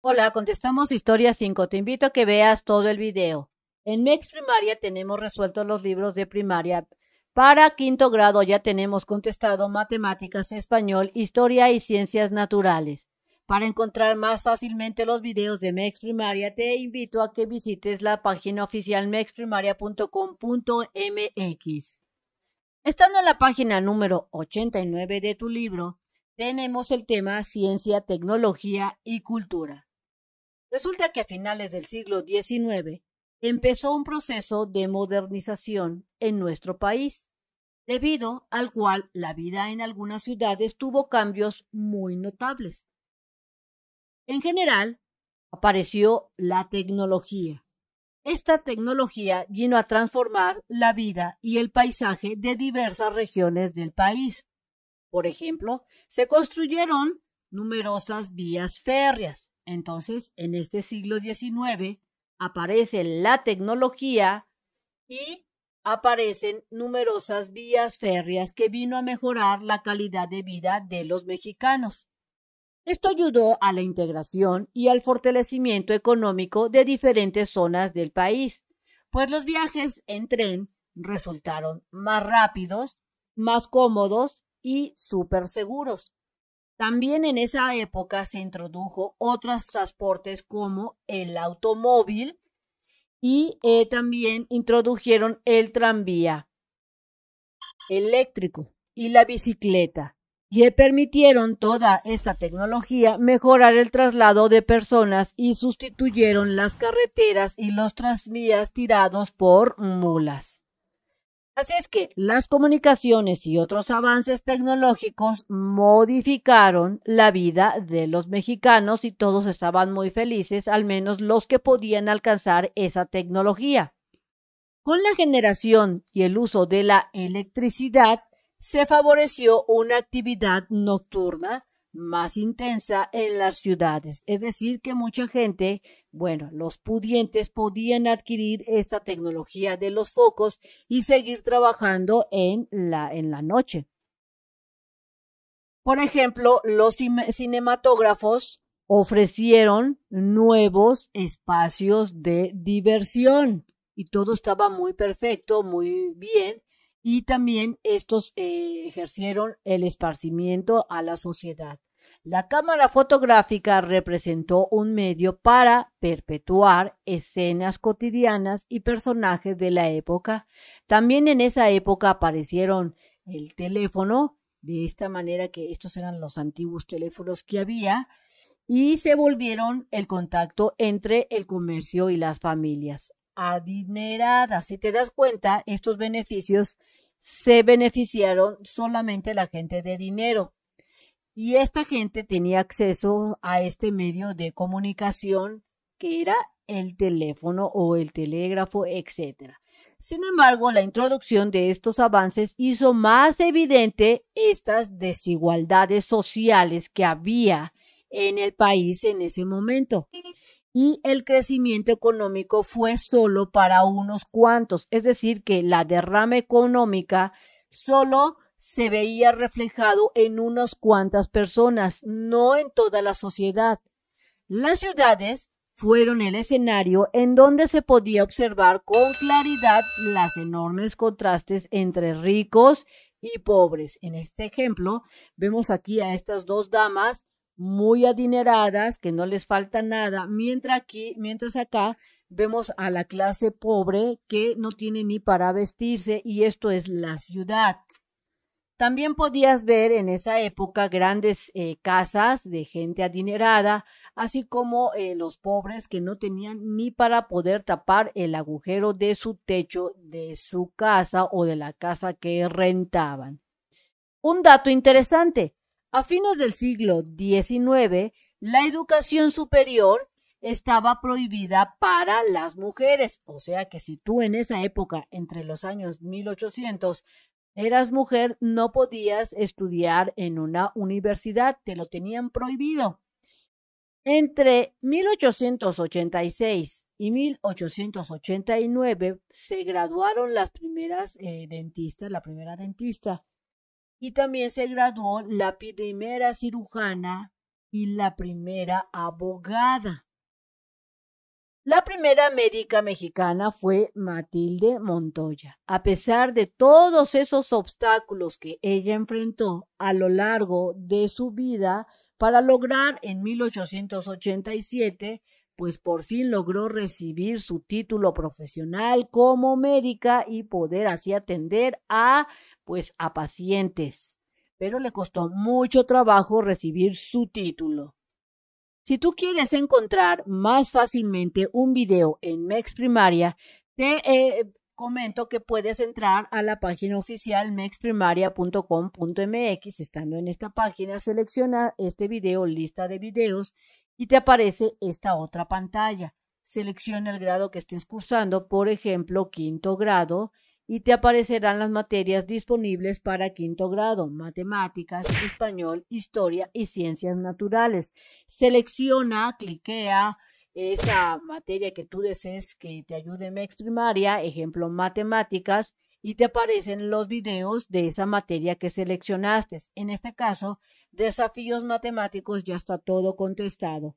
Hola, contestamos Historia 5. Te invito a que veas todo el video. En MEX Primaria tenemos resueltos los libros de primaria. Para quinto grado ya tenemos contestado matemáticas, español, historia y ciencias naturales. Para encontrar más fácilmente los videos de MEX Primaria, te invito a que visites la página oficial mexprimaria.com.mx. Estando en la página número 89 de tu libro, tenemos el tema Ciencia, Tecnología y Cultura. Resulta que a finales del siglo XIX empezó un proceso de modernización en nuestro país, debido al cual la vida en algunas ciudades tuvo cambios muy notables. En general, apareció la tecnología. Esta tecnología vino a transformar la vida y el paisaje de diversas regiones del país. Por ejemplo, se construyeron numerosas vías férreas, entonces, en este siglo XIX aparece la tecnología y aparecen numerosas vías férreas que vino a mejorar la calidad de vida de los mexicanos. Esto ayudó a la integración y al fortalecimiento económico de diferentes zonas del país, pues los viajes en tren resultaron más rápidos, más cómodos y súper seguros. También en esa época se introdujo otros transportes como el automóvil y eh, también introdujeron el tranvía eléctrico y la bicicleta y permitieron toda esta tecnología mejorar el traslado de personas y sustituyeron las carreteras y los tranvías tirados por mulas. Así es que las comunicaciones y otros avances tecnológicos modificaron la vida de los mexicanos y todos estaban muy felices, al menos los que podían alcanzar esa tecnología. Con la generación y el uso de la electricidad, se favoreció una actividad nocturna más intensa en las ciudades. Es decir, que mucha gente, bueno, los pudientes podían adquirir esta tecnología de los focos y seguir trabajando en la, en la noche. Por ejemplo, los cinematógrafos ofrecieron nuevos espacios de diversión y todo estaba muy perfecto, muy bien y también estos eh, ejercieron el esparcimiento a la sociedad. La cámara fotográfica representó un medio para perpetuar escenas cotidianas y personajes de la época. También en esa época aparecieron el teléfono, de esta manera que estos eran los antiguos teléfonos que había, y se volvieron el contacto entre el comercio y las familias adineradas. Si te das cuenta, estos beneficios se beneficiaron solamente la gente de dinero. Y esta gente tenía acceso a este medio de comunicación que era el teléfono o el telégrafo, etc. Sin embargo, la introducción de estos avances hizo más evidente estas desigualdades sociales que había en el país en ese momento y el crecimiento económico fue solo para unos cuantos, es decir, que la derrama económica solo se veía reflejado en unas cuantas personas, no en toda la sociedad. Las ciudades fueron el escenario en donde se podía observar con claridad las enormes contrastes entre ricos y pobres. En este ejemplo, vemos aquí a estas dos damas muy adineradas, que no les falta nada, mientras aquí, mientras acá vemos a la clase pobre que no tiene ni para vestirse y esto es la ciudad. También podías ver en esa época grandes eh, casas de gente adinerada, así como eh, los pobres que no tenían ni para poder tapar el agujero de su techo de su casa o de la casa que rentaban. Un dato interesante, a fines del siglo XIX, la educación superior estaba prohibida para las mujeres. O sea que si tú en esa época, entre los años 1800, eras mujer, no podías estudiar en una universidad, te lo tenían prohibido. Entre 1886 y 1889 se graduaron las primeras eh, dentistas, la primera dentista y también se graduó la primera cirujana y la primera abogada. La primera médica mexicana fue Matilde Montoya. A pesar de todos esos obstáculos que ella enfrentó a lo largo de su vida para lograr en 1887 pues por fin logró recibir su título profesional como médica y poder así atender a pues a pacientes. Pero le costó mucho trabajo recibir su título. Si tú quieres encontrar más fácilmente un video en Mex Primaria, te eh, comento que puedes entrar a la página oficial mexprimaria.com.mx. Estando en esta página, selecciona este video, lista de videos, y te aparece esta otra pantalla. Selecciona el grado que estés cursando, por ejemplo, quinto grado, y te aparecerán las materias disponibles para quinto grado, matemáticas, español, historia y ciencias naturales. Selecciona, cliquea esa materia que tú desees que te ayude en Mex Primaria, ejemplo, matemáticas, y te aparecen los videos de esa materia que seleccionaste. En este caso, desafíos matemáticos ya está todo contestado.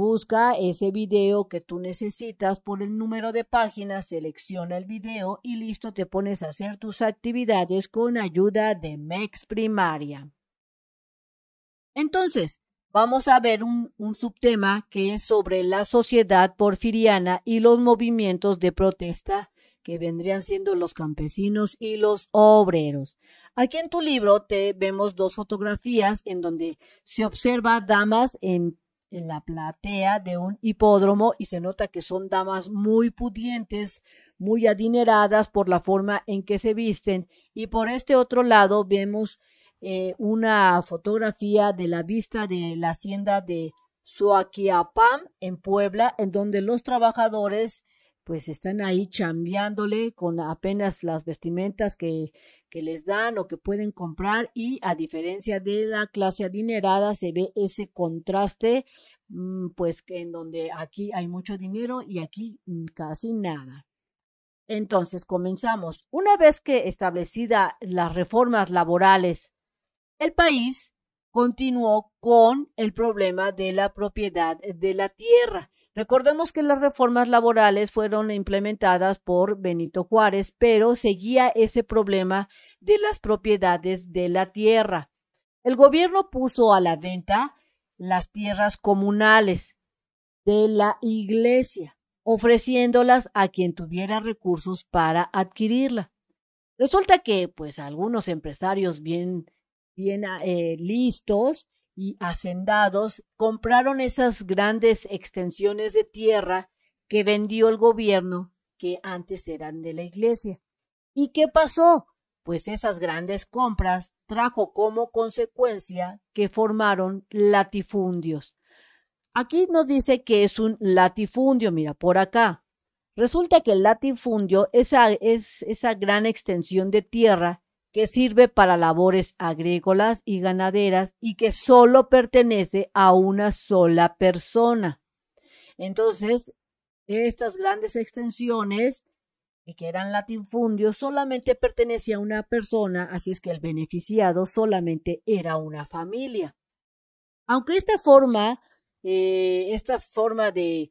Busca ese video que tú necesitas por el número de páginas, selecciona el video y listo te pones a hacer tus actividades con ayuda de MEX Primaria. Entonces, vamos a ver un, un, subtema que es sobre la sociedad porfiriana y los movimientos de protesta que vendrían siendo los campesinos y los obreros. Aquí en tu libro te vemos dos fotografías en donde se observa damas en, en la platea de un hipódromo y se nota que son damas muy pudientes, muy adineradas por la forma en que se visten. Y por este otro lado vemos eh, una fotografía de la vista de la hacienda de Suaquiapam en Puebla, en donde los trabajadores pues están ahí chambeándole con apenas las vestimentas que, que les dan o que pueden comprar y a diferencia de la clase adinerada se ve ese contraste mm, pues que en donde aquí hay mucho dinero y aquí mm, casi nada. Entonces comenzamos. Una vez que establecidas las reformas laborales, el país continuó con el problema de la propiedad de la tierra Recordemos que las reformas laborales fueron implementadas por Benito Juárez, pero seguía ese problema de las propiedades de la tierra. El gobierno puso a la venta las tierras comunales de la iglesia, ofreciéndolas a quien tuviera recursos para adquirirla. Resulta que, pues, algunos empresarios bien, bien eh, listos y hacendados compraron esas grandes extensiones de tierra que vendió el gobierno que antes eran de la iglesia. ¿Y qué pasó? Pues esas grandes compras trajo como consecuencia que formaron latifundios. Aquí nos dice que es un latifundio, mira, por acá. Resulta que el latifundio esa, es esa gran extensión de tierra que sirve para labores agrícolas y ganaderas y que solo pertenece a una sola persona. Entonces, estas grandes extensiones que eran latinfundios solamente pertenecía a una persona, así es que el beneficiado solamente era una familia. Aunque esta forma, eh, esta forma de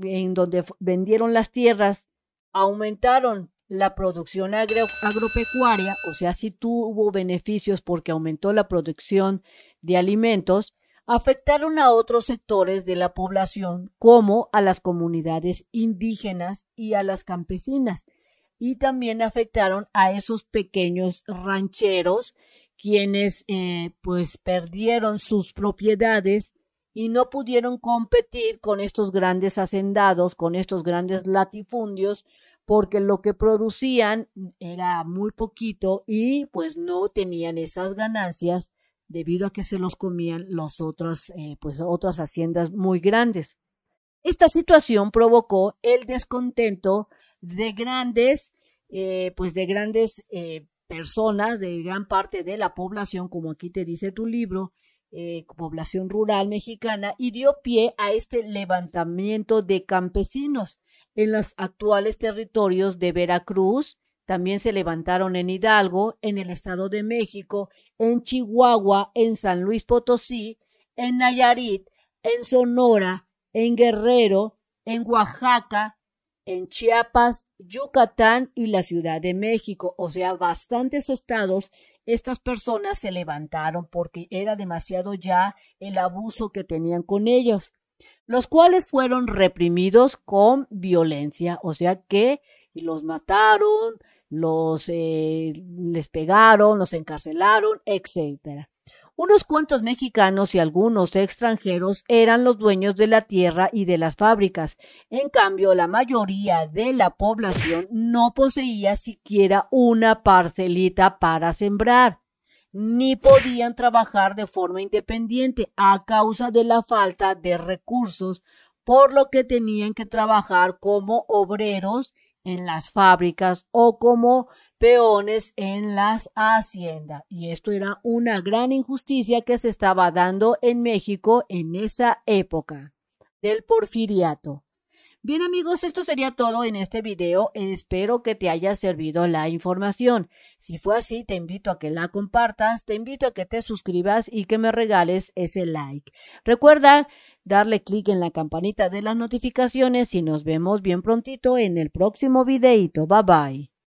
en donde vendieron las tierras aumentaron la producción agropecuaria, o sea, si tuvo beneficios porque aumentó la producción de alimentos, afectaron a otros sectores de la población, como a las comunidades indígenas y a las campesinas, y también afectaron a esos pequeños rancheros, quienes eh, pues perdieron sus propiedades y no pudieron competir con estos grandes hacendados, con estos grandes latifundios, porque lo que producían era muy poquito y pues no tenían esas ganancias debido a que se los comían los otros, eh, pues otras haciendas muy grandes. Esta situación provocó el descontento de grandes, eh, pues de grandes eh, personas, de gran parte de la población, como aquí te dice tu libro, población rural mexicana, y dio pie a este levantamiento de campesinos en los actuales territorios de Veracruz, también se levantaron en Hidalgo, en el Estado de México, en Chihuahua, en San Luis Potosí, en Nayarit, en Sonora, en Guerrero, en Oaxaca, en Chiapas, Yucatán y la Ciudad de México, o sea, bastantes estados, estas personas se levantaron porque era demasiado ya el abuso que tenían con ellos, los cuales fueron reprimidos con violencia, o sea que los mataron, los eh, les pegaron, los encarcelaron, etcétera. Unos cuantos mexicanos y algunos extranjeros eran los dueños de la tierra y de las fábricas. En cambio, la mayoría de la población no poseía siquiera una parcelita para sembrar, ni podían trabajar de forma independiente a causa de la falta de recursos, por lo que tenían que trabajar como obreros en las fábricas o como peones en las haciendas. Y esto era una gran injusticia que se estaba dando en México en esa época del porfiriato. Bien amigos, esto sería todo en este video. Espero que te haya servido la información. Si fue así, te invito a que la compartas, te invito a que te suscribas y que me regales ese like. Recuerda darle clic en la campanita de las notificaciones y nos vemos bien prontito en el próximo videito. Bye bye.